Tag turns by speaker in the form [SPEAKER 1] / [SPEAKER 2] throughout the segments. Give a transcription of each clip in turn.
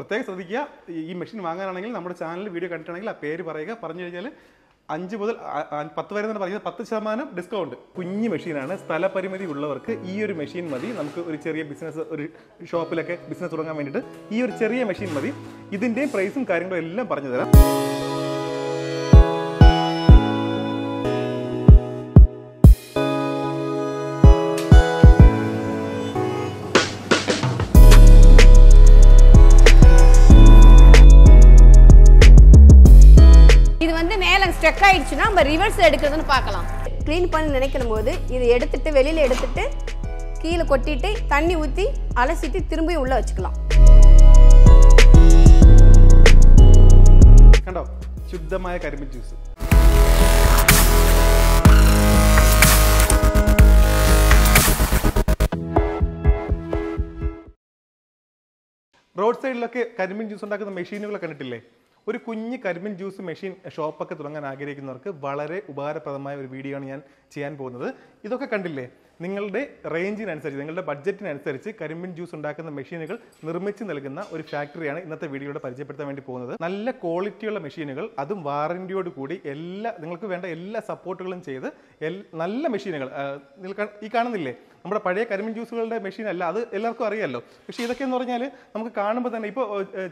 [SPEAKER 1] പ്രത്യേകം ശ്രദ്ധിക്കുക. ഈ- മെഷീൻ വാങ്ങാനാണെങ്കിൽ നമ്മുടെ ചാനലിൽ വീഡിയോ കണ്ടിട്ടാണെങ്കിൽ ആ പേര് പറയുക. പറഞ്ഞു കഴിഞ്ഞാൽ അഞ്ച് മുതൽ പത്ത് വരെ എന്ന് പറയുന്നത്. പത്ത് ശതമാനം ഡിസ്കൗണ്ട് കുഞ്ഞു മെഷീനാണ് സ്ഥലപരിമിതി ഉള്ളവർക്ക് ഈ ഒരു മെഷീൻ മതി. നമുക്ക് ഒരു ചെറിയ ബിസിനസ് ഒരു ഷോപ്പിലൊക്കെ ബിസിനസ് തുടങ്ങാൻ വേണ്ടിയിട്ട് ഈ ഒരു ചെറിയ മെഷീൻ മതി. ഇതിന്റെയും പ്രൈസും കാര്യങ്ങളും എല്ലാം പറഞ്ഞു തരാം.
[SPEAKER 2] ஸ்ட்ரெக் ஆயிடுச்சுன்னா நம்ம ரிவர்ஸ் எடுக்கிறதுன்னு பார்க்கலாம்
[SPEAKER 3] க்ளீன் பண்ண நினைக்கும் போது இது எடுத்துட்டு வெளியில் எடுத்துட்டு கீழே கொட்டிட்டு தண்ணி ஊற்றி அலசிட்டு திரும்பி உள்ளே வச்சுக்கலாம்
[SPEAKER 1] കണ്ടോ ശുദ്ധമായ കരിമ്പിൻ ജ്യൂസ് റോഡ് സൈഡിലൊക്കെ കരിമ്പിൻ ജ്യൂസ് ഉണ്ടാക്കുന്ന മെഷീനുകളൊക്കെ കണ്ടിട്ടില്ലേ ഒരു കുഞ്ഞ് കരിമ്പിൻ ജ്യൂസ് മെഷീൻ ഷോപ്പൊക്കെ തുടങ്ങാൻ ആഗ്രഹിക്കുന്നവർക്ക് വളരെ ഉപകാരപ്രദമായ ഒരു വീഡിയോ ആണ് ഞാൻ ചെയ്യാൻ പോകുന്നത്. ഇതൊക്കെ കണ്ടില്ലേ? നിങ്ങളുടെ റേഞ്ചിനനുസരിച്ച് നിങ്ങളുടെ ബഡ്ജറ്റിനനുസരിച്ച് കരിമ്പിൻ ജ്യൂസ് ഉണ്ടാക്കുന്ന മെഷീനുകൾ നിർമ്മിച്ച് നൽകുന്ന ഒരു ഫാക്ടറിയാണ് ഇന്നത്തെ വീഡിയോയുടെ പരിചയപ്പെടുത്താൻ വേണ്ടി പോകുന്നത്. നല്ല ക്വാളിറ്റിയുള്ള മെഷീനുകൾ അതും വാറന്റിയോട് കൂടി എല്ലാ നിങ്ങൾക്ക് വേണ്ട എല്ലാ സപ്പോർട്ടുകളും ചെയ്ത് നല്ല മെഷീനുകൾ ഈ കാണുന്നില്ലേ? നമ്മുടെ പഴയ കരിമീൻ ജ്യൂസുകളുടെ മെഷീൻ അല്ല അത് എല്ലാവർക്കും അറിയാമല്ലോ പക്ഷേ ഇതൊക്കെ എന്ന് പറഞ്ഞാൽ നമുക്ക് കാണുമ്പോൾ തന്നെ ഇപ്പോൾ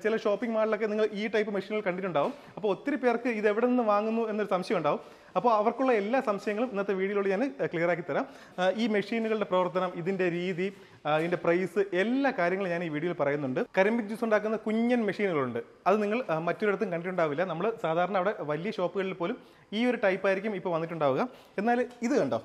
[SPEAKER 1] ചില ഷോപ്പിംഗ് മാളിലൊക്കെ നിങ്ങൾ ഈ ടൈപ്പ് മെഷീനുകൾ കണ്ടിട്ടുണ്ടാവും. അപ്പോൾ ഒത്തിരി പേർക്ക് ഇത് എവിടെ നിന്ന് വാങ്ങുന്നു എന്നൊരു സംശയം ഉണ്ടാവും. അപ്പോൾ അവർക്കുള്ള എല്ലാ സംശയങ്ങളും ഇന്നത്തെ വീഡിയോയിലൂടെ ഞാൻ ക്ലിയർ ആക്കി തരാം. ഈ മെഷീനുകളുടെ പ്രവർത്തനം ഇതിന്റെ രീതി ഇതിന്റെ പ്രൈസ് എല്ലാ കാര്യങ്ങളും ഞാൻ ഈ വീഡിയോയിൽ പറയുന്നുണ്ട്. കരിമ്പിൻ ജ്യൂസ് ഉണ്ടാക്കുന്ന കുഞ്ഞൻ മെഷീനുകളുണ്ട് അത് നിങ്ങൾ മറ്റൊരിടത്തും കണ്ടിട്ടുണ്ടാവില്ല. നമ്മൾ സാധാരണ അവിടെ വലിയ ഷോപ്പുകളിൽ പോലും ഈ ഒരു ടൈപ്പായിരിക്കും ഇപ്പോൾ വന്നിട്ടുണ്ടാവുക. എന്നാൽ ഇത് കണ്ടോ?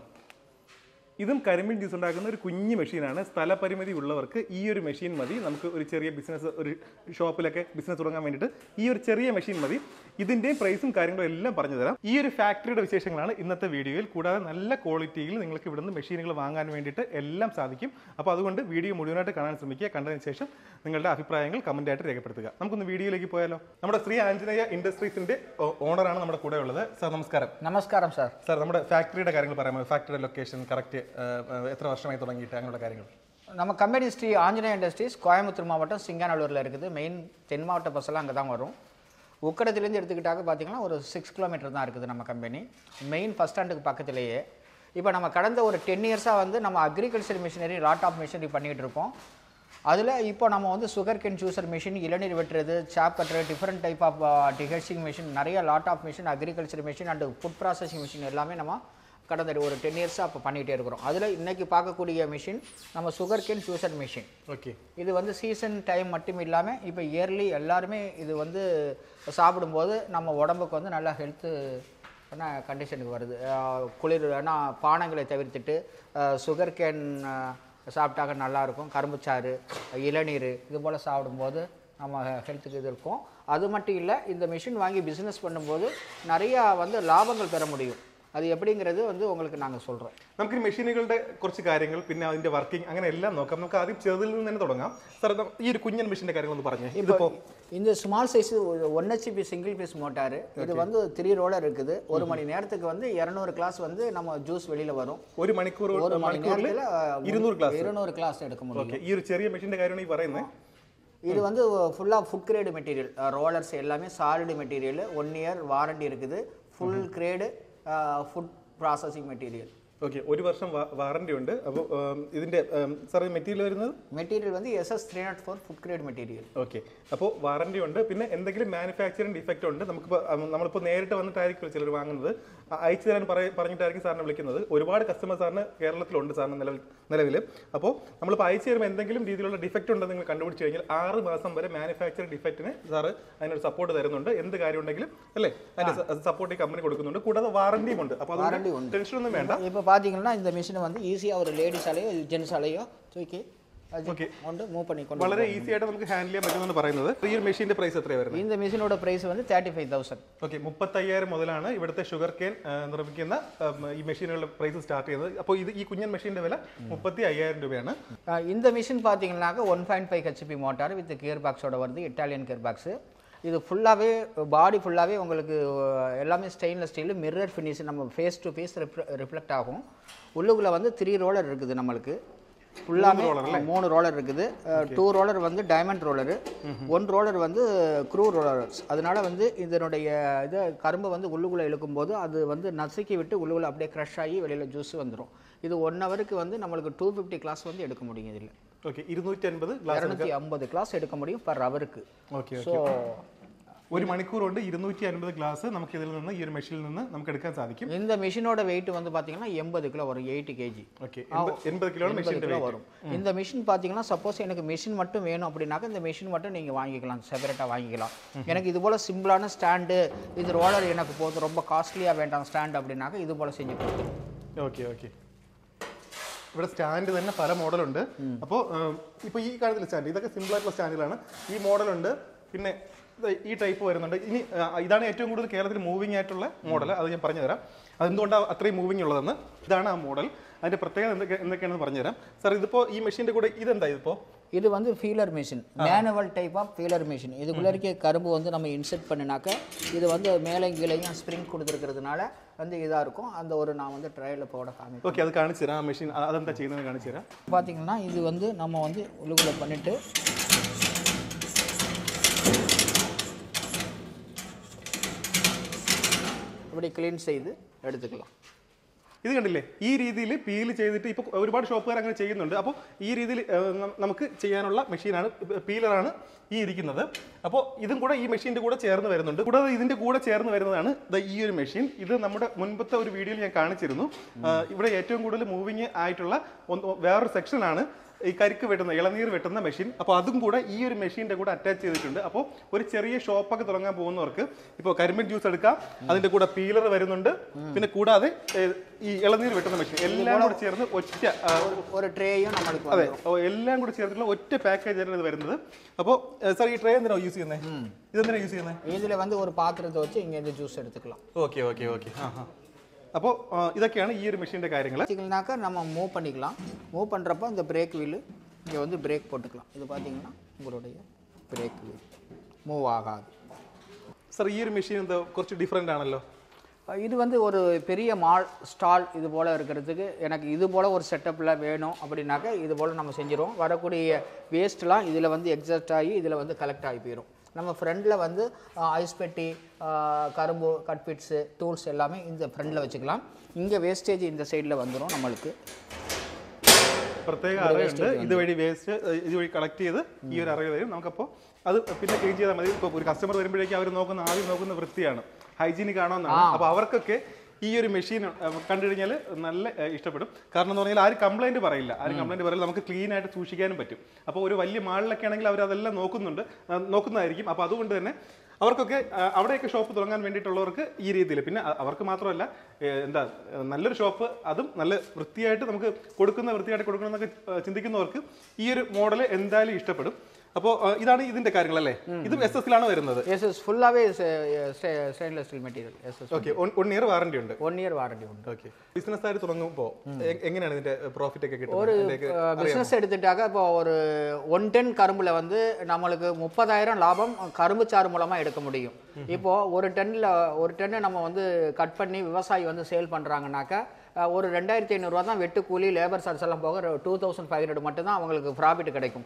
[SPEAKER 1] ഇതും കരിമീൻ ജ്യൂസ് ഉണ്ടാക്കുന്ന ഒരു കുഞ്ഞു മെഷീനാണ് സ്ഥലപരിമിതി ഉള്ളവർക്ക് ഈ ഒരു മെഷീൻ മതി. നമുക്ക് ഒരു ചെറിയ ബിസിനസ് ഒരു ഷോപ്പിലൊക്കെ ബിസിനസ് തുടങ്ങാൻ വേണ്ടിയിട്ട് ഈ ഒരു ചെറിയ മെഷീൻ മതി. ഇതിന്റെയും പ്രൈസും കാര്യങ്ങളും എല്ലാം പറഞ്ഞു തരാം. ഈ ഒരു ഫാക്ടറിയുടെ വിശേഷങ്ങളാണ് ഇന്നത്തെ വീഡിയോയിൽ. കൂടാതെ നല്ല ക്വാളിറ്റിയിൽ നിങ്ങൾക്ക് ഇവിടുന്ന് മെഷീനുകൾ വാങ്ങാൻ വേണ്ടിയിട്ട് എല്ലാം സാധിക്കും. അപ്പോൾ അതുകൊണ്ട് വീഡിയോ മുഴുവനായിട്ട് കാണാൻ ശ്രമിക്കുക. കണ്ടതിന് ശേഷം നിങ്ങളുടെ അഭിപ്രായങ്ങൾ കമന്റ് ആയിട്ട് രേഖപ്പെടുത്തുക. നമുക്കൊന്ന് വീഡിയോയിലേക്ക് പോയാലോ? നമ്മുടെ ശ്രീ ആഞ്ജനേയ ഇൻഡസ്ട്രീസിന്റെ ഓണറാണ് നമ്മുടെ കൂടെ ഉള്ളത്. സർ നമസ്കാരം.
[SPEAKER 4] നമസ്കാരം സർ.
[SPEAKER 1] സർ നമ്മുടെ ഫാക്ടറിയുടെ കാര്യങ്ങൾ പറയാമോ? ഫാക്ടറിയുടെ ലൊക്കേഷൻ കറക്റ്റ് എത്ര വർഷമായി തുടങ്ങിയിട്ട് അങ്ങനെയുള്ള കാര്യങ്ങൾ
[SPEAKER 4] நம்ம கம்பெனி ஸ்ரீ ஆஞ்சநேய இண்டஸ்ட்ரீஸ் கோயம்புத்தூர் மாவட்டம் சிங்கானல்லூரில் இருக்குது மெயின் தென் மாவட்ட பஸ் எல்லாம் அங்கே தான் வரும் உக்கடத்துலேருந்து எடுத்துக்கிட்டாக்க பார்த்தீங்கன்னா ஒரு சிக்ஸ் கிலோமீட்டர் தான் இருக்குது நம்ம கம்பெனி மெயின் பஸ் ஸ்டாண்டுக்கு பக்கத்துலேயே இப்போ நம்ம கடந்த ஒரு டென் இயர்ஸாக வந்து நம்ம agriculture machinery lot of machinery பண்ணிகிட்டு இருக்கோம் அதில் இப்போ நம்ம வந்து சுகர் கேன் ஜூசர் மிஷின் இளநீர் வெட்டுறது சாப் கட்டுறது டிஃப்ரெண்ட் டைப் ஆஃப் டிஹெச்சிங் மிஷின் நிறைய lot of machine agriculture machine and food processing machine எல்லாமே நம்ம கடந்த ஒரு டென் இயர்ஸாக இப்போ பண்ணிகிட்டே இருக்கிறோம். அதில் இன்னைக்கு பார்க்கக்கூடிய மிஷின் நம்ம sugar cane juicer machine
[SPEAKER 1] okay
[SPEAKER 4] இது வந்து சீசன் டைம் மட்டும் இல்லாமல் இப்போ இயர்லி எல்லாருமே இது வந்து சாப்பிடும்போது நம்ம உடம்புக்கு வந்து நல்லா ஹெல்த்து கண்டிஷனுக்கு வருது. குளிர் ஏன்னா பானங்களை தவிர்த்துட்டு சுகர் கேன் சாப்பிட்டாக்க நல்லாயிருக்கும் கரும்புச்சாறு இளநீர் இது போல் சாப்பிடும்போது நம்ம ஹெல்த்துக்கு இது இருக்கும். அது மட்டும் இல்லை இந்த மிஷின் வாங்கி பிஸ்னஸ் பண்ணும்போது நிறையா வந்து லாபங்கள் பெற முடியும். அது எப்படிங்கிறது வந்து உங்களுக்கு நாங்கள் சொல்கிறோம்
[SPEAKER 1] നമുക്ക് ഈ മെഷീനുകളുടെ കുറച്ച് കാര്യങ്ങൾ പിന്നെ അതിന്റെ വർക്കിംഗ് അങ്ങനെ എല്ലാം നോക്കാം നമുക്ക് ആദ്യം ചെറുതിൽ നിന്ന് തന്നെ തുടങ്ങാം സാർ ഈ ഒരു കുഞ്ഞൻ മെഷീന്റെ കാര്യങ്ങൾ ഒന്ന് പറഞ്ഞേ ഇതിപ്പോ
[SPEAKER 4] இந்த small size one HP single piece motor இது வந்து த்ரீ ரோலர் இருக்குது ஒரு மணி நேரத்துக்கு வந்து இரநூறு கிளாஸ் வந்து நம்ம ஜூஸ் வெளியில வரும்
[SPEAKER 1] ഒരു മണിക്കൂർ
[SPEAKER 4] ஒரு மணி
[SPEAKER 1] മണിക്കൂറിൽ
[SPEAKER 4] நேரத்தில்
[SPEAKER 1] ഇരുന്നൂറ് ക്ലാസ്
[SPEAKER 4] இருநூறு கிளாஸ் எடுக்க முடியும்
[SPEAKER 1] ഓക്കെ ഈ ഒരു ചെറിയ മെഷീന്റെ കാര്യമാണ് ഈ പറയുന്നത്
[SPEAKER 4] இது வந்து ஃபுல்லாக ஃபுட் கிரேடு மெட்டீரியல் ரோலர்ஸ் எல்லாமே solid material one year warranty இருக்குது full grade Uh, food processing
[SPEAKER 1] material. Okay ഒരു വർഷം വാറന്റി ഉണ്ട്. അപ്പോൾ ഇതിന്റെ സാർ മെറ്റീരിയൽ വരുന്നത്?
[SPEAKER 4] മെറ്റീരിയൽ വന്ന് S S three nought four food grade
[SPEAKER 1] material okay അപ്പോൾ വാറന്റി ഉണ്ട്. പിന്നെ എന്തെങ്കിലും മാനുഫാക്ചറിംഗ് ഡിഫക്റ്റ് ഉണ്ട്. നമുക്ക് നമ്മളിപ്പോൾ നേരിട്ട് വന്നിട്ടായിരിക്കും ചിലർ വാങ്ങുന്നത്. അയച്ചു തരാൻ പറഞ്ഞിട്ടായിരിക്കും സാറിനെ വിളിക്കുന്നത്. ഒരുപാട് കസ്റ്റമർ സാറിന് കേരളത്തിലുണ്ട് സാറിന് നിലവിൽ നിലവിൽ അപ്പോൾ നമ്മളിപ്പോൾ അയച്ചു തരുമ്പോൾ എന്തെങ്കിലും രീതിയിലുള്ള ഡിഫക്റ്റ് ഉണ്ടെന്ന് നിങ്ങൾ കണ്ടുപിടിച്ച് കഴിഞ്ഞാൽ ആറ് മാസം വരെ മാനുഫാക്ചറിംഗ് ഡിഫക്റ്റിന് സാറ് അതിനൊരു സപ്പോർട്ട് തരുന്നുണ്ട്. എന്ത് കാര്യം ഉണ്ടെങ്കിലും അല്ലേ? അതിന് സപ്പോർട്ട് ഈ കമ്പനി കൊടുക്കുന്നുണ്ട്. കൂടാതെ വാറന്റിയും ഉണ്ട്. അപ്പോൾ ടെൻഷൻ ഒന്നും വേണ്ട.
[SPEAKER 4] பார்த்தீங்கன்னா இந்த மிஷினை வந்து ஈஸியாக ஒரு லேடிஸாலேயோ ஜென்ஸாலேயோ தூக்கி அது
[SPEAKER 1] Okay.
[SPEAKER 4] கொண்டு மூவ் பண்ணி கொண்டு
[SPEAKER 1] വളരെ ഈസി ആയിട്ട് നമുക്ക് ഹാൻഡിൽ ചെയ്യാൻ പറ്റുമെന്ന് പറയുന്നത് ഈ ഒരു മെഷീന്റെ പ്രൈസ് എത്രയാണ് വരുന്നത്
[SPEAKER 4] இந்த மிஷினோட ப்ரைஸ் வந்து தேர்ட்டி ஃபைவ் தௌசண்ட்
[SPEAKER 1] ഓക്കെ മുപ്പത്തയ്യായിരം മുതലാണ് ഇവിടുത്തെ ഷുഗർ കെയിൻ നിർമ്മിക്കുന്ന ഉം, ഈ മെഷീനുകളുടെ പ്രൈസ് സ്റ്റാർട്ട് ചെയ്യുന്നത് അപ്പോൾ ഇത് ഈ കുഞ്ഞൻ മെഷീന്റെ വില മുപ്പത്തി അയ്യായിരം രൂപയാണ്
[SPEAKER 4] இந்த மிஷின் பார்த்தீங்கன்னாக்க one point five HP motor with gear பாக்ஸோட வருது இட்டாலியன் கியர் பாக்ஸு இது ஃபுல்லாகவே பாடி ஃபுல்லாகவே உங்களுக்கு எல்லாமே ஸ்டெயின்லெஸ் ஸ்டீல் மிரர் ஃபினிஷ் நம்ம ஃபேஸ் டு ஃபேஸ் ரிஃப்ளெக்ட் ஆகும். உள்ளுக்குள்ளே வந்து த்ரீ ரோலர் இருக்குது நம்மளுக்கு. ஃபுல்லாமே மூணு ரோலர் இருக்குது. டூ ரோலர் வந்து டைமண்ட் ரோலரு ஒன் ரோலர் வந்து க்ரூ ரோலர்ஸ் அதனால வந்து இதனுடைய இது கரும்பு வந்து உள்ளுக்குள்ளே இழுக்கும்போது அது வந்து நசுக்கி விட்டு உள்ளுக்குள்ளே அப்படியே க்ரஷ் ஆகி வெளியில் ஜூஸ் வந்துடும் இது ஒன் ஹவருக்கு வந்து நம்மளுக்கு டூ ஃபிஃப்டி கிளாஸ் வந்து எடுக்க முடியும் இதில்.
[SPEAKER 1] ஓகே இருநூற்றி ஐம்பது
[SPEAKER 4] இரநூத்தி ஐம்பது கிளாஸ் எடுக்க முடியும் பர் ஹவருக்கு
[SPEAKER 1] ஓகே
[SPEAKER 4] ஸோ
[SPEAKER 1] ഒരു മണിക്കൂർ കൊണ്ട് ഇരുന്നൂറ്റി അൻപത് ഗ്ലാസ് നമുക്ക് ഇതിൽ നിന്ന് ഈ ഒരു മെഷീനിൽ നിന്ന് നമുക്ക് എടുക്കാൻ സാധിക്കും
[SPEAKER 4] இந்த மிஷினோட வெயிட் வந்து பார்த்தீங்கன்னா எண்பது கிலோ வரும் எயிட்டி கேஜி
[SPEAKER 1] ഓക്കെ എൺപത് കിലോ
[SPEAKER 4] எண்பது
[SPEAKER 1] മെഷീൻ്റെ
[SPEAKER 4] கிலோ வரும் இந்த மிஷின் பார்த்தீங்கன்னா சப்போஸ் எனக்கு மிஷின் மட்டும் வேணும் அப்படின்னாக்க இந்த மிஷின் மட்டும் நீங்கள் வாங்கிக்கலாம் செப்பரேட்டாக வாங்கிக்கலாம் எனக்கு இது போல் சிம்பிளான ஸ்டாண்டு இது ரோலர் எனக்கு போதும் ரொம்ப காஸ்ட்லியாக வேண்டாம் ஸ்டாண்ட் அப்படின்னாக்க இது போல் செஞ்சு கொடுத்துரும்
[SPEAKER 1] ഓക്കെ ഓക്കെ ഇവിടെ സ്റ്റാൻഡ് തന്നെ പല മോഡലുണ്ട് അപ്പോൾ ഇപ്പോൾ ഈ കാണുന്ന സ്റ്റാൻഡ് ഇതൊക്കെ സിമ്പിൾ ആയിട്ടുള്ള സ്റ്റാൻഡുകളാണ് ഈ മോഡലുണ്ട് പിന്നെ ദേ ഈ ടൈപ്പ് വരുന്നുണ്ട് ഇനി ആ, ഇതാണ് ഏറ്റവും കൂടുതൽ കേരളത്തിൽ മൂവിങ് ആയിട്ടുള്ള മോഡൽ അത് ഞാൻ പറഞ്ഞുതരാം അതെന്തുകൊണ്ടാണ് അത്രയും മൂവിങ് ഉള്ളതെന്ന് ഇതാണ് ആ മോഡൽ അതിന്റെ പ്രത്യേകത എന്തൊക്കെ എന്തൊക്കെയാണെന്ന് പറഞ്ഞുതരാം സാർ ഇതിപ്പോൾ ഈ മെഷീൻ്റെ കൂടെ ഇതെന്താ ഇതിപ്പോൾ
[SPEAKER 4] இது வந்து peeler machine manual type of peeler machine இதுக்குள்ளே இருக்க கரும்பு வந்து நம்ம இன்செர்ட் பண்ணினாக்க இது வந்து மேலே கீழேயும் ஸ்ப்ரிங் கொடுத்துருக்கிறதுனால வந்து இதாக இருக்கும் அந்த ஒரு நான் வந்து ட்ரையலில் போட காமிப்பேன்
[SPEAKER 1] ഓക്കെ അത് കാണിച്ചു തരാം ആ മെഷീൻ അതെന്താ ചെയ്യുന്നത് കാണിച്ചു തരാം
[SPEAKER 4] பார்த்தீங்கன்னா இது வந்து நம்ம வந்து உள்ளுக்குள்ளே பண்ணிவிட்டு ഇവിടെ ക്ലീൻ செய்து എടുത്തിട്ടുള്ള
[SPEAKER 1] ഇത് കണ്ടില്ലേ? ഈ രീതിയിൽ പീൽ ചെയ്തിട്ട് ഇപ്പോൾ ഒരുപാട് ഷോപ്പുകാർ അങ്ങനെ ചെയ്യുന്നുണ്ട്. അപ്പോൾ ഈ രീതിയിൽ നമുക്ക് ചെയ്യാനുള്ള മെഷീനാണ് പീലറാണ് ഈ ഇരിക്കുന്നത്. അപ്പോൾ ഇതും കൂടെ ഈ മെഷീന്റെ കൂടെ ചേർന്ന് വരുന്നുണ്ട്. കൂടാതെ ഇതിന്റെ കൂടെ ചേർന്ന് വരുന്നതാണ് ഈ ഒരു മെഷീൻ ഇത് നമ്മുടെ മുൻപത്തെ ഒരു വീഡിയോയിൽ ഞാൻ കാണിച്ചിരുന്നു. ഇവിടെ ഏറ്റവും കൂടുതൽ മൂവിങ് ആയിട്ടുള്ള വേറൊരു സെക്ഷനാണ് ഈ കരിക്ക് വെട്ടുന്ന ഇളനീർ വെട്ടുന്ന മെഷീൻ. അപ്പോൾ അതും കൂടെ ഈ ഒരു മെഷീന്റെ കൂടെ അറ്റാച്ച് ചെയ്തിട്ടുണ്ട്. അപ്പോൾ ഒരു ചെറിയ ഷോപ്പൊക്കെ തുടങ്ങാൻ പോകുന്നവർക്ക് ഇപ്പോൾ കരിമ്പിൻ ജ്യൂസ് എടുക്കാം. അതിന്റെ കൂടെ പീലർ വരുന്നുണ്ട്. പിന്നെ കൂടാതെ ഈ ഇളനീർ വെട്ടുന്ന മെഷീൻ. എല്ലാം കൂടെ ചേർന്ന് ഒറ്റ
[SPEAKER 4] ഒരു ട്രേയും
[SPEAKER 1] അതെ. എല്ലാം കൂടെ ചേർന്നിട്ടുള്ള ഒറ്റ പാക്കേജാണ് ഇത് വരുന്നത്. അപ്പോൾ സാർ ഈ ട്രേ എന്തിനാണ് യൂസ് ചെയ്യുന്നത് ഇതെന്തിനാണ് യൂസ് ചെയ്യുന്നത്
[SPEAKER 4] ഇതിൽ വന്ന് ഒരു പാത്രത്തെ വെച്ച് ഇങ്ങനെ ജ്യൂസ് എടുത്തുക്കലാം
[SPEAKER 1] ഓക്കെ ഓക്കെ ഓക്കെ ആ. അപ്പോൾ ഇതൊക്കെയാണ് ഈ ഒരു മെഷീൻ്റെ കാര്യങ്ങൾ
[SPEAKER 4] பார்த்தீங்கன்னாக்கா நம்ம மூவ் பண்ணிக்கலாம் மூவ் பண்ணுறப்போ இந்த பிரேக் வீலு இங்கே வந்து பிரேக் போட்டுக்கலாம் இது பார்த்தீங்கன்னா உங்களுடைய பிரேக் வீல் மூவ் ஆகாது
[SPEAKER 1] സാർ ഈ ഒരു മെഷീൻ എന്താ കുറച്ച് ഡിഫറെൻ്റ് ആണല്ലോ
[SPEAKER 4] இது வந்து ஒரு பெரிய மால் ஸ்டால் இது போல் இருக்கிறதுக்கு எனக்கு இது போல் ஒரு செட்டப்பில் வேணும் அப்படின்னாக்கா இது போல் நம்ம செஞ்சிருவோம் வரக்கூடிய வேஸ்ட்லாம் இதில் வந்து எக்ஸாஸ்ட் ஆகி இதில் வந்து கலெக்ட் ஆகி போயிடும் நம்ம ஃப்ரண்டில் வந்து ஐஸ் பெட்டி ஆ, கரும்பு கட்பிட்ஸு டூல்ஸ் எல்லாமே இந்த ஃப்ரண்டில் வச்சுக்கலாம் இங்கே வேஸ்டேஜ் இந்த சைடில் வந்துடும் நம்மளுக்கு
[SPEAKER 1] പ്രത്യേക അറയുണ്ട് ഇതുവഴി വേസ്റ്റ് ഇതുവഴി കളക്ട് ചെയ്ത് ഈ ഒരു അറയിൽ വരും നമുക്കപ്പോൾ അത് പിന്നെ ക്ലീൻ ചെയ്താൽ മതി ഇപ്പോൾ ഒരു കസ്റ്റമർ വരുമ്പോഴേക്കും അവർ നോക്കുന്ന ആദ്യം നോക്കുന്ന വൃത്തിയാണ് ഹൈജീനിക് ആണോ എന്നാണ് അപ്പോൾ അവർക്കൊക്കെ ഈ ഒരു മെഷീൻ കണ്ടു കഴിഞ്ഞാൽ നല്ല ഇഷ്ടപ്പെടും. കാരണം എന്ന് പറഞ്ഞാൽ ആരും കംപ്ലൈന്റ് പറയില്ല. ആരും കംപ്ലൈന്റ് പറയില്ല. നമുക്ക് ക്ലീൻ ആയിട്ട് സൂക്ഷിക്കാനും പറ്റും. അപ്പോൾ ഒരു വലിയ മാളിലൊക്കെ ആണെങ്കിൽ അവർ അതെല്ലാം നോക്കുന്നുണ്ട്. നോക്കുന്നതായിരിക്കും. അപ്പോൾ അതുകൊണ്ട് തന്നെ അവർക്കൊക്കെ അവിടെയൊക്കെ ഷോപ്പ് തുടങ്ങാൻ വേണ്ടിയിട്ടുള്ളവർക്ക് ഈ രീതിയിൽ. പിന്നെ അവർക്ക് മാത്രമല്ല എന്താ നല്ലൊരു ഷോപ്പ് അതും നല്ല വൃത്തിയായിട്ട് നമുക്ക് കൊടുക്കുന്ന വൃത്തിയായിട്ട് കൊടുക്കണമെന്നൊക്കെ ചിന്തിക്കുന്നവർക്ക് ഈ ഒരു മോഡൽ എന്തായാലും ഇഷ്ടപ്പെടും. അപ്പോൾ ഇതാണ് ഇതിന്റെ കാര്യങ്ങളല്ലേ ഇതും എസ് എസിലാണ് വരുന്നത്
[SPEAKER 4] எஸ் எஸ் ஃபுல்லாகவே stainless steel material S S
[SPEAKER 1] okay one year warranty ഉണ്ട്
[SPEAKER 4] ஒன் இயர் வாரண்டி உண்டு
[SPEAKER 1] ഓക്കെ ബിസിനസ് ആയിട്ട് തുടങ്ങുമ്പോൾ എങ്ങനെയാണ് ഇതിന്റെ പ്രോഫിറ്റ് ഒക്കെ
[SPEAKER 4] ஒரு
[SPEAKER 1] കിട്ടുന്നത് ഇതിലേക്ക്
[SPEAKER 4] பிஸ்னஸ் எடுத்துட்டாக்க இப்போ ஒரு ஒன் டன் கரும்புல வந்து நம்மளுக்கு முப்பதாயிரம் லாபம் கரும்பு சாறு மூலமா எடுக்க முடியும் இப்போ ஒரு டன்ல ஒரு டன்னு நம்ம வந்து கட் பண்ணி விவசாயி வந்து சேல் பண்றாங்கனாக்கா அஹ், ஒரு ரெண்டாயிரத்தி ஐநூறுரூவா தான் வெட்டு கூலி லேபர் சார்ஜ் எல்லாம் போக டூ தௌசண்ட் ஃபைவ் ஹண்ட்ரட் மட்டும் தான் அவங்களுக்கு ப்ராஃபிட் கிடைக்கும்.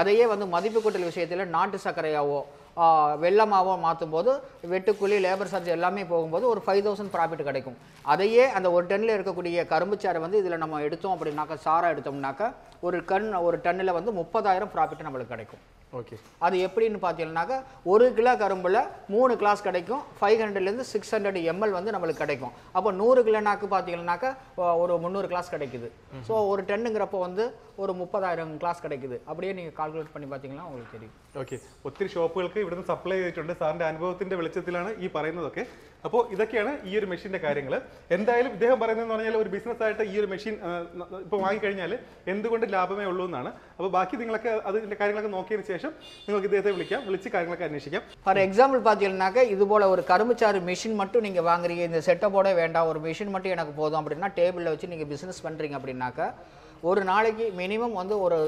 [SPEAKER 4] அதையே வந்து மதிப்பு கூட்டல் விஷயத்தில் நாட்டு சர்க்கரையாவோ ஆஹ், வெள்ளமாவோ மாற்றும் போது வெட்டுக்கூலி லேபர் சார்ஜ் எல்லாமே போகும்போது ஒரு ஃபைவ் தௌசண்ட் ப்ராஃபிட் கிடைக்கும் அதையே அந்த ஒரு டன்னில் இருக்கக்கூடிய கரும்பு சாறை வந்து இதில் நம்ம எடுத்தோம் அப்படின்னாக்கா சாரா எடுத்தோம்னாக்கா ஒரு கண் ஒரு டன்னில் வந்து முப்பதாயிரம் ப்ராஃபிட் நம்மளுக்கு கிடைக்கும்
[SPEAKER 1] ഓക്കെ
[SPEAKER 4] அது எப்படின்னு பார்த்தீங்கன்னாக்கா ஒரு கிலோ கரும்புல மூணு கிளாஸ் கிடைக்கும் ஃபைவ் ஹண்ட்ரட்லேருந்து சிக்ஸ் ஹண்ட்ரட் எம்எல் வந்து நம்மளுக்கு கிடைக்கும் அப்போ நூறு கிலோனாக்கு பார்த்தீங்கன்னாக்கா ஒ- ஒரு முந்நூறு கிளாஸ் கிடைக்குது ஸோ ஒரு டன்னுங்கிறப்போ வந்து ஒரு முப்பதாயிரம் கிளாஸ் கிடைக்குது அப்படியே நீங்கள் கால்குலேட் பண்ணி பார்த்தீங்கன்னா உங்களுக்கு தெரியும்
[SPEAKER 1] ഓക്കെ ഒത്തിരി ഷോപ്പുകൾക്ക് ഇവിടുന്ന് സപ്ലൈ ചെയ്തിട്ടുണ്ട് സാറിന്റെ അനുഭവത്തിന്റെ വെളിച്ചത്തിലാണ് ഈ പറയുന്നതൊക്കെ അപ്പോൾ ഇതൊക്കെയാണ് ഈ ഒരു മെഷീന്റെ കാര്യങ്ങൾ എന്തായാലും ഇദ്ദേഹം പറയുന്നതെന്ന് പറഞ്ഞാൽ ഒരു ബിസിനസ് ആയിട്ട് ഈ ഒരു മെഷീൻ ഇപ്പോൾ വാങ്ങിക്കഴിഞ്ഞാൽ എന്തുകൊണ്ട് ലാഭമേ ഉള്ളൂ എന്നാണ് അപ്പോൾ ബാക്കി നിങ്ങളൊക്കെ അതിന്റെ കാര്യങ്ങളൊക്കെ നോക്കിയതിന് ശേഷം നിങ്ങൾക്ക് ഇദ്ദേഹത്തെ വിളിക്കാം വിളിച്ച് കാര്യങ്ങളൊക്കെ അന്വേഷിക്കാം
[SPEAKER 4] ஃபார் எக்ஸாம்பிள் பார்த்தீங்கன்னாக்கா இது போல் ஒரு கரும்புச்சாறு மிஷின் மட்டும் நீங்கள் வாங்குறீங்க இந்த செட்டப்போட வேண்டாம் ஒரு மிஷின் மட்டும் எனக்கு போதும் அப்படின்னா டேபிளில் வச்சு நீங்கள் பிஸ்னஸ் பண்ணுறீங்க அப்படின்னாக்கா ஒரு நாளைக்கு மினிமம் வந்து ஒரு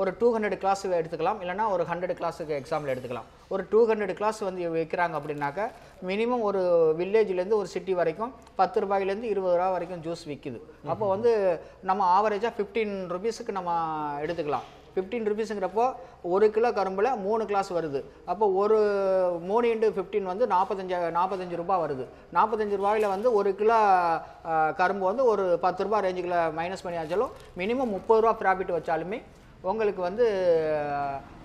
[SPEAKER 4] ஒரு டூ ஹண்ட்ரட் கிளாஸ் எடுத்துக்கலாம். இல்லைன்னா ஒரு ஹண்ட்ரட் கிளாஸுக்கு எக்ஸாம்பிள் எடுத்துக்கலாம். ஒரு டூ ஹண்ட்ரட் கிளாஸ் வந்து வைக்கிறாங்க அப்படின்னாக்கா மினிமம் ஒரு வில்லேஜ்லேருந்து ஒரு சிட்டி வரைக்கும் பத்து ரூபாயிலேருந்து இருபது ரூபா வரைக்கும் ஜூஸ் விற்கிது அப்போ வந்து நம்ம ஆவரேஜாக ஃபிஃப்டீன் ருபீஸுக்கு நம்ம எடுத்துக்கலாம். ஃபிஃப்டீன் ருபீஸுங்கிறப்போ ஒரு கிலோ கரும்பில் மூணு கிளாஸ் வருது. அப்போ ஒரு மூணு இன்ட்டு ஃபிஃப்டீன் வந்து நாற்பத்தஞ்சு நாற்பத்தஞ்சு ரூபாய் வருது. நாற்பத்தஞ்சு ரூபாயில் வந்து ஒரு கிலோ கரும்பு வந்து ஒரு பத்து ரூபா ரேஞ்சுக்குள்ள மைனஸ் பண்ணி வச்சாலும் மினிமம் முப்பது ரூபா ப்ராஃபிட் வச்சாலுமே உங்களுக்கு வந்து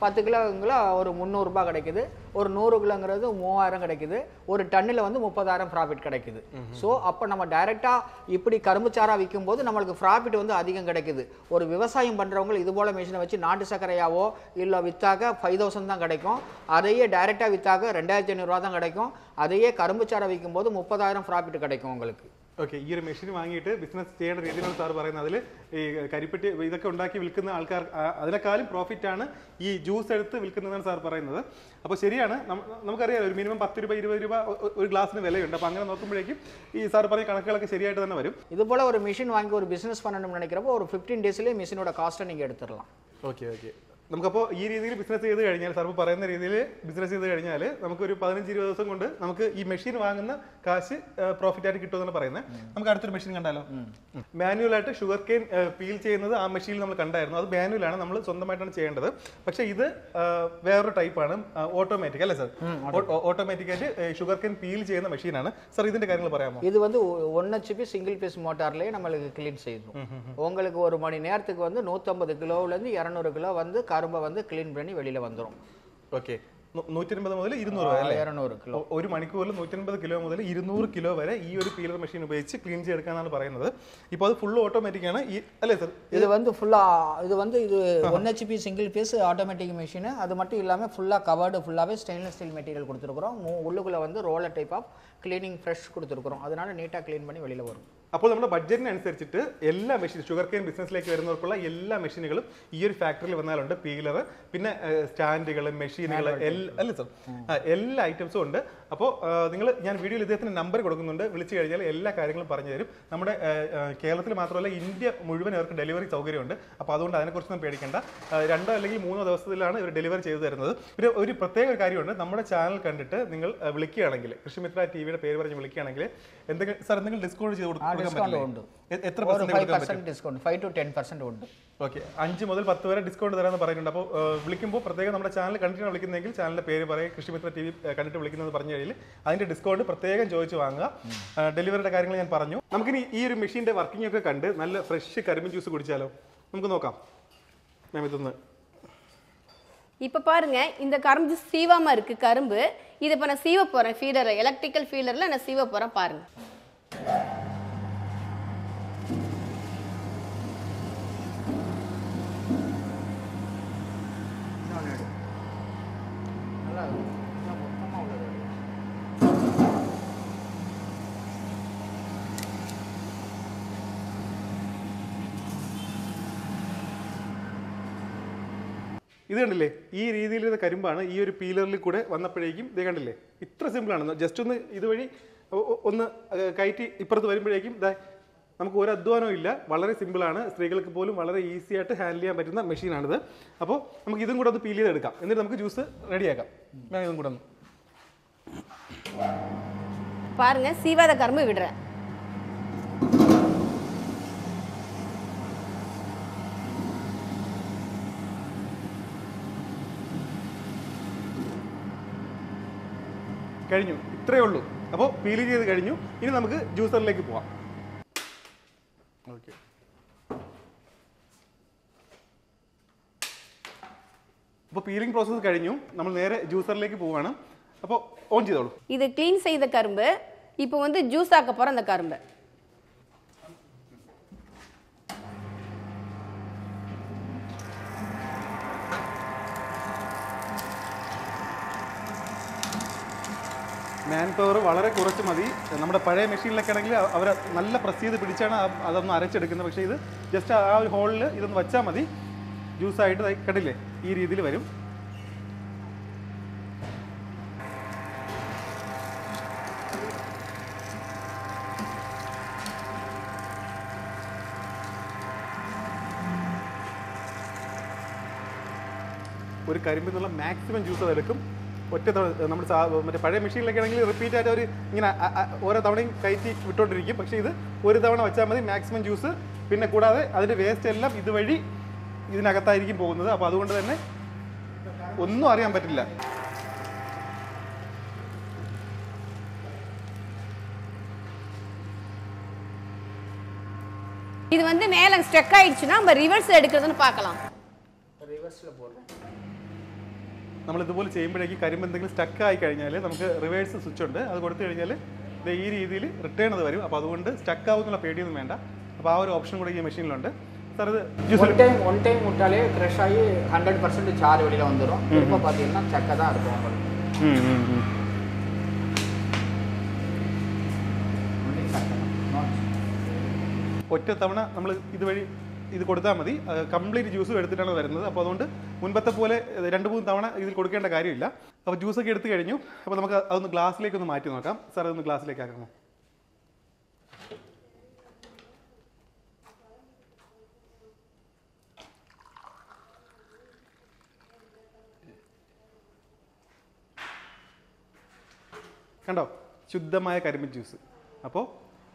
[SPEAKER 4] பத்து கிலோங்களா ஒரு முந்நூறுபா கிடைக்குது. ஒரு நூறு கிலோங்கிறது மூவாயிரம் கிடைக்குது. ஒரு டன்னில் வந்து முப்பதாயிரம் ப்ராஃபிட் கிடைக்குது. ஸோ அப்போ நம்ம டைரெக்டாக இப்படி கரும்பு சாராக விற்கும் போது நம்மளுக்கு ப்ராஃபிட் வந்து அதிகம் கிடைக்குது. ஒரு விவசாயம் பண்ணுறவங்க இது போல் மிஷினை வச்சு நாட்டு சர்க்கரையாவோ இல்லை விற்றாக்க ஃபைவ் தௌசண்ட் தான் கிடைக்கும். அதையே டைரெக்டாக விற்றாக்க ரெண்டாயிரத்தி ஐநூறுரூவா தான் கிடைக்கும். அதையே கரும்பு சாரை விற்கும் போது முப்பதாயிரம் ப்ராஃபிட் கிடைக்கும் உங்களுக்கு.
[SPEAKER 1] ഓക്കെ ഈ ഒരു മെഷീൻ വാങ്ങിയിട്ട് ബിസിനസ് ചെയ്യേണ്ട രീതിയിലാണ് സാർ പറയുന്നത് അതിൽ ഈ കരിപ്പെട്ടി ഇതൊക്കെ ഉണ്ടാക്കി വിൽക്കുന്ന ആൾക്കാർ ആ, അതിനേക്കാളും പ്രോഫിറ്റ് ആണ് ഈ ജ്യൂസ് എടുത്ത് വിൽക്കുന്നതാണ് സാർ പറയുന്നത് അപ്പോൾ ശരിയാണ് നമ്മ- നമുക്കറിയാം ഒരു മിനിമം പത്ത് രൂപ ഇരുപത് രൂപ ഒ- ഒ- ഒരു ഗ്ലാസ്സിന് വിലയുണ്ട് അപ്പോൾ അങ്ങനെ നോക്കുമ്പോഴേക്കും ഈ സാർ പറഞ്ഞ കണക്കുകളൊക്കെ ശരിയായിട്ട് തന്നെ വരും
[SPEAKER 4] இது போல ஒரு மிஷின் வாங்கி ஒரு பிசினஸ் பண்ணணும்னு நினைக்கிறப்போ ஒரு ஃபிஃப்டீன் டேஸ்லேயே மிஷினோட காஸ்ட்டை நீங்கள் எடுத்துடலாம்
[SPEAKER 1] ഓക്കെ ഓക്കെ നമുക്കപ്പോൾ ഈ രീതിയിൽ ബിസിനസ് ചെയ്ത് കഴിഞ്ഞാൽ സാർ ഇപ്പോൾ പറയുന്ന രീതിയിൽ ബിസിനസ് ചെയ്ത് കഴിഞ്ഞാൽ നമുക്കൊരു പതിനഞ്ച് ഇരുപത് ദിവസം കൊണ്ട് നമുക്ക് ഈ മെഷീൻ വാങ്ങുന്ന കാശ് പ്രോഫിറ്റ് ആയിട്ട് കിട്ടുമെന്നാണ് പറയുന്നത് നമുക്ക് അടുത്തൊരു മെഷീൻ കണ്ടാലോ മാനുവൽ ആയിട്ട് ഷുഗർ കെയിൻ പീൽ ചെയ്യുന്നത് ആ മെഷീനിൽ നമ്മൾ കണ്ടായിരുന്നു അത് മാനുവലാണ് നമ്മൾ സ്വന്തമായിട്ടാണ് ചെയ്യേണ്ടത് പക്ഷേ ഇത് ആ, വേറൊരു ടൈപ്പാണ് ഓട്ടോമാറ്റിക് അല്ലേ സാർ ഓട്ടോമാറ്റിക് ആയിട്ട് ഷുഗർ കെയിൻ പീൽ ചെയ്യുന്ന മെഷീനാണ് സാർ ഇതിന്റെ കാര്യങ്ങൾ പറയാമോ
[SPEAKER 4] இது வந்து ஒன் ஹெச்பி சிங்கிள் பீஸ் மோட்டார்லேயே நம்மளுக்கு க்ளீன் செய்யும் உங்களுக்கு ஒரு மணி நேரத்துக்கு வந்து நூற்றம்பது கிலோவிலேருந்து இரநூறு கிலோ வந்து கரும்பை வந்து க்ளீன் பண்ணி வெளியில் வந்துடும்
[SPEAKER 1] ഓക്കെ നൂറ്റൻപത് മുതൽ ഇരുന്നൂറ് വരെ അല്ലേ
[SPEAKER 4] இரநூறு കിലോ
[SPEAKER 1] ഒ- ഒരു മണിക്കൂറിൽ നൂറ്റൻപത് കിലോ മുതൽ ഇരുന്നൂറ് കിലോ വരെ ഈ ഒരു പീലർ മെഷീൻ ഉപയോഗിച്ച് ക്ലീൻ ചെയ്തെടുക്കാന്നാണ് പറയുന്നത് ഇപ്പോൾ അത് ഫുൾ ഓട്ടോമാറ്റിക് ആണ് ഈ അല്ലേ സർ
[SPEAKER 4] இது வந்து ஃபுல்லாக இது வந்து இது one HP single piece automatic machine அது மட்டும் இல்லாமல் ஃபுல்லாக கவர்டு ஃபுல்லாகவே ஸ்டெயின்லெஸ் ஸ்டீல் மெட்டீரியல் கொடுத்துருக்குறோம் மூ- உள்ளுக்குள்ள வந்து roller type of cleaning fresh கொடுத்துருக்குறோம் அதனால நீட்டாக க்ளீன் பண்ணி வெளியில் வரும்
[SPEAKER 1] അപ്പോൾ നമ്മുടെ ബഡ്ജറ്റിനനുസരിച്ചിട്ട് എല്ലാ മെഷീൻ ഷുഗർ കെയിൻ ബിസിനസ്സിലേക്ക് വരുന്നവർക്കുള്ള എല്ലാ മെഷീനുകളും ഈ ഒരു ഫാക്ടറിയിൽ വന്നാലുണ്ട്. പീലർ പിന്നെ സ്റ്റാൻഡുകൾ മെഷീനുകൾ അല്ലേ സർ എല്ലാ ഐറ്റംസും ഉണ്ട്. അപ്പോൾ നിങ്ങൾ ഞാൻ വീഡിയോയിൽ ഇദ്ദേഹത്തിന് നമ്പർ കൊടുക്കുന്നുണ്ട്. വിളിച്ചു കഴിഞ്ഞാൽ എല്ലാ കാര്യങ്ങളും പറഞ്ഞു തരും. നമ്മുടെ കേരളത്തിൽ മാത്രമല്ല ഇന്ത്യ മുഴുവൻ അവർക്ക് ഡെലിവറി സൗകര്യമുണ്ട്. അപ്പോൾ അതുകൊണ്ട് അതിനെക്കുറിച്ചൊന്നും പേടിക്കേണ്ട. രണ്ടോ അല്ലെങ്കിൽ മൂന്നോ ദിവസത്തിലാണ് ഇവർ ഡെലിവറി ചെയ്തു തരുന്നത്. ഒരു ഒരു പ്രത്യേക കാര്യമുണ്ട്. നമ്മുടെ ചാനൽ കണ്ടിട്ട് നിങ്ങൾ വിളിക്കുകയാണെങ്കിൽ കൃഷിമിത്ര ടി വിയുടെ പേര് പറഞ്ഞ് വിളിക്കുകയാണെങ്കിൽ എന്തെങ്കിലും സാർ എന്തെങ്കിലും ഡിസ്കൗണ്ട് ചെയ്ത് കൊടുക്കാൻ പറ്റില്ല? എത്ര
[SPEAKER 4] discount
[SPEAKER 1] five
[SPEAKER 4] to
[SPEAKER 1] ten percent
[SPEAKER 4] ഉണ്ട്. discount five to ten percent உண்டு
[SPEAKER 1] ഓക്കെ അഞ്ച് മുതൽ പത്ത് വരെ ഡിസ്കൗണ്ട് തരാമെന്ന് പറയുന്നുണ്ട് അപ്പോൾ വിളിക്കുമ്പോൾ പ്രത്യേകം നമ്മുടെ ചാനൽ കണ്ടിട്ടാണ് വിളിക്കുന്നതെങ്കിൽ ചാനലിന്റെ പേര് പറയും കൃഷിമിത്ര ടി വി കണ്ടിട്ട് വിളിക്കുന്നത് പറഞ്ഞു കഴിഞ്ഞാൽ അതിന്റെ ഡിസ്കൗണ്ട് പ്രത്യേകം ചോദിച്ച് വാങ്ങുക ഡെലിവറിയുടെ കാര്യങ്ങൾ ഞാൻ പറഞ്ഞു നമുക്കിനി ഈ ഒരു മെഷീന്റെ വർക്കിംഗ് ഒക്കെ കണ്ട് നല്ല ഫ്രഷ് കരിമ്പിൻ ജ്യൂസ് കുടിച്ചാലോ നമുക്ക് നോക്കാം ഞാൻ ഇതൊന്ന്
[SPEAKER 2] இப்போ பாருங்க இந்த கரும்பு ஜூஸ் சீவாம இருக்கு கரும்பு இது இப்போ நான் சீவ போறேன் ஃபீடர் எலக்ட்ரிக்கல் ஃபீடர்ல நான் சீவ போறேன் பாருங்க
[SPEAKER 1] ഇത് കണ്ടില്ലേ? ഈ രീതിയിൽ ഇത് കരിമ്പാണ് ഈ ഒരു പീലറിൽ കൂടെ വന്നപ്പോഴേക്കും ഇത് കണ്ടില്ലേ? ഇത്ര സിമ്പിളാണ് ജസ്റ്റ് ഒന്ന് ഇതുവഴി ഒന്ന് കയറ്റി ഇപ്പുറത്ത് വരുമ്പോഴേക്കും ഇതാ നമുക്ക് ഒരു അധ്വാനവും ഇല്ല. വളരെ സിമ്പിളാണ് സ്ത്രീകൾക്ക് പോലും വളരെ ഈസി ആയിട്ട് ഹാൻഡിൽ ചെയ്യാൻ പറ്റുന്ന മെഷീനാണിത് അപ്പോൾ നമുക്ക് ഇതും കൂടെ ഒന്ന് പീൽ ചെയ്തെടുക്കാം എന്നിട്ട് നമുക്ക് ജ്യൂസ് റെഡിയാക്കാം ഞാൻ ഇതും കൂടെ ഒന്ന്.
[SPEAKER 2] പാരുങ്ങ സീവാദ കർമ്മ വിടുക
[SPEAKER 1] കഴിഞ്ഞു ഇത്രയേ ഉള്ളൂ അപ്പോൾ പീൽ ചെയ്ത് കഴിഞ്ഞു ഇനി നമുക്ക് ജ്യൂസറിലേക്ക് പോവാം ഓക്കെ അപ്പോൾ പീലിംഗ് പ്രോസസ്സ് കഴിഞ്ഞു നമ്മൾ നേരെ ജ്യൂസറിലേക്ക് പോവാണ് അപ്പോൾ ഓൺ ചെയ്തോളൂ
[SPEAKER 2] இது க்ளீன் செய்த கரும்பு இப்போ வந்து ஜூஸ் ஆக்க போறோம் அந்த கரும்பை
[SPEAKER 1] മാൻ പവർ വളരെ കുറച്ച് മതി. നമ്മുടെ പഴയ മെഷീനിലൊക്കെ ആണെങ്കിൽ അവർ നല്ല പ്രസ് ചെയ്ത് പിടിച്ചാണ് അതൊന്ന് അരച്ചെടുക്കുന്നത്. പക്ഷേ ഇത് ജസ്റ്റ് ആ ഒരു ഹോളിൽ ഇതൊന്ന് വെച്ചാൽ മതി. ജ്യൂസായിട്ട് കടില്ലേ ഈ രീതിയിൽ വരും. ഒരു കരിമ്പിൽ നിന്നുള്ള മാക്സിമം ജ്യൂസ് അതെടുക്കും. ഒറ്റ തവണ നമ്മൾ സാ മറ്റേ പഴയ മെഷീനിലൊക്കെ ആണെങ്കിൽ റിപ്പീറ്റ് ആയിട്ട് അവർ ഇങ്ങനെ അ- അ- ഓരോ തവണയും കയറ്റി വിട്ടുകൊണ്ടിരിക്കും പക്ഷേ ഇത് ഒരു തവണ വെച്ചാൽ മതി മാക്സിമം ജ്യൂസ് പിന്നെ കൂടാതെ അതിൻ്റെ വേസ്റ്റ് എല്ലാം ഇതുവഴി ഇതിനകത്തായിരിക്കും പോകുന്നത് അപ്പോൾ അതുകൊണ്ട് തന്നെ ഒന്നും അറിയാൻ പറ്റില്ല
[SPEAKER 2] இது வந்து மேலே ஸ்ட்ரெக் ஆயிடுச்சுன்னா நம்ம ரிவர்ஸ் எடுக்கிறதுன்னு பார்க்கலாம்
[SPEAKER 4] റിവേഴ്സിൽ പോടും
[SPEAKER 1] നമ്മൾ ഇതുപോലെ ചെയ്യുമ്പോഴേക്കും കരിമ്പ് എന്തെങ്കിലും സ്റ്റക്ക് ആയി കഴിഞ്ഞാൽ നമുക്ക് റിവേഴ്സ് സ്വിച്ച് ഉണ്ട് അത് കൊടുത്തു കഴിഞ്ഞാൽ ഇത് ഈ രീതിയിൽ റിട്ടേൺ അത് വരും അപ്പോൾ അതുകൊണ്ട് സ്റ്റക്ക് ആവുന്നുള്ള പേടിയൊന്നും വേണ്ട അപ്പോൾ ആ ഒരു ഓപ്ഷൻ കൂടെ ഈ മെഷീനിലുണ്ട് സാർ ഇത് juice
[SPEAKER 4] one time one time விட்டாலே க்ரஷ் ஆகி ஹண்ட்ரட் பர்சன்ட் சாறு வெளியில் வந்துடும் திரும்ப பார்த்தீங்கன்னா சக்கை தான் இருக்கும் உங்களுக்கு Only சக்கை தான். Not
[SPEAKER 1] ഒറ്റ തവണ നമ്മൾ ഇതുവഴി ഇത് കൊടുത്താൽ മതി. കംപ്ലീറ്റ് ജ്യൂസും എടുത്തിട്ടാണ് വരുന്നത്. അപ്പോൾ അതുകൊണ്ട് മുൻപത്തെ പോലെ രണ്ട് മൂന്ന് തവണ ഇതിൽ കൊടുക്കേണ്ട കാര്യമില്ല. അപ്പോൾ ജ്യൂസൊക്കെ എടുത്തു കഴിഞ്ഞു. അപ്പോൾ നമുക്ക് അതൊന്ന് ഗ്ലാസ്സിലേക്ക് ഒന്ന് മാറ്റി നോക്കാം. സാർ അതൊന്ന് ഗ്ലാസ്സിലേക്ക് ആക്കാമോ? കണ്ടോ? ശുദ്ധമായ കരിമ്പിൻ ജ്യൂസ് അപ്പോൾ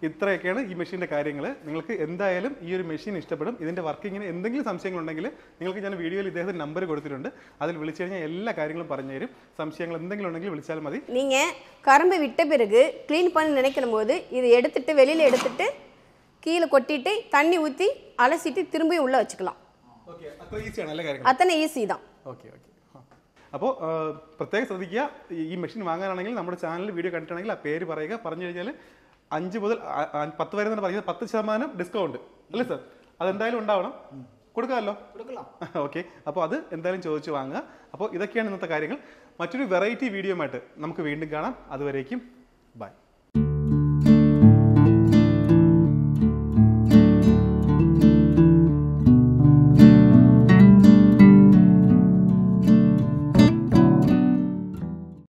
[SPEAKER 1] ഇത്രയൊക്കെയാണ് ഈ മെഷീൻ്റെ കാര്യങ്ങൾ നിങ്ങൾക്ക് എന്തായാലും ഈ ഒരു മെഷീൻ ഇഷ്ടപ്പെടും ഇതിൻ്റെ വർക്കിങ്ങിന് എന്തെങ്കിലും സംശയങ്ങളുണ്ടെങ്കിൽ നിങ്ങൾക്ക് ഞാൻ വീഡിയോയിൽ ഇദ്ദേഹത്തിൻ്റെ നമ്പർ കൊടുത്തിട്ടുണ്ട് അതിൽ വിളിച്ചു കഴിഞ്ഞാൽ എല്ലാ കാര്യങ്ങളും പറഞ്ഞു തരും സംശയങ്ങൾ എന്തെങ്കിലും ഉണ്ടെങ്കിൽ വിളിച്ചാൽ മതി
[SPEAKER 3] நீங்கள் கரும்பு விட்ட பிறகு க்ளீன் பண்ணி நினைக்கும் போது இது எடுத்துட்டு வெளியில் எடுத்துட்டு கீழே கொட்டிட்டு தண்ணி ஊற்றி அலசிட்டு திரும்பியும் உள்ளே வச்சுக்கலாம்
[SPEAKER 1] ഓക്കെ അത്ര ഈസിയാണ് എല്ലാ കാര്യങ്ങളും
[SPEAKER 3] அத்தனை ஈஸி தான்
[SPEAKER 1] ഓക്കെ ഓക്കെ അപ്പോൾ പ്രത്യേകം ശ്രദ്ധിക്കുക ഈ- ഈ മെഷീൻ വാങ്ങാനാണെങ്കിൽ നമ്മുടെ ചാനലിൽ വീഡിയോ കണ്ടിട്ടുണ്ടെങ്കിൽ ആ പേര് പറയുക പറഞ്ഞു കഴിഞ്ഞാൽ അഞ്ച് മുതൽ പത്ത് വരെ തന്നെ പറയുന്നത്. പത്ത് ശതമാനം ഡിസ്കൗണ്ട് അല്ലേ സാർ അതെന്തായാലും ഉണ്ടാവണം. കൊടുക്കാമല്ലോ? ഓക്കെ അപ്പോൾ അത് എന്തായാലും ചോദിച്ചു വാങ്ങുക. അപ്പോൾ ഇതൊക്കെയാണ് ഇന്നത്തെ കാര്യങ്ങൾ. മറ്റൊരു വെറൈറ്റി വീഡിയോ ആയിട്ട് നമുക്ക് വീണ്ടും കാണാം. അതുവരേക്കും ബൈ